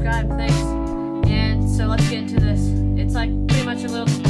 subscribe. Thanks. And so let's get into this. It's like pretty much a little